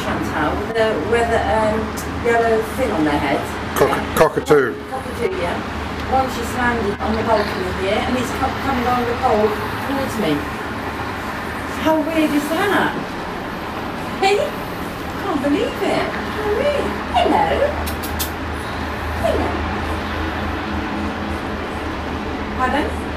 chantal with a, with a um, yellow fin on their head. Cock yeah. Cockatoo. Cockatoo, yeah. One just landed on the balcony here and he's coming along the pole towards me. How weird is that? Hey? can't believe it. How weird. Hello. Hello. Pardon?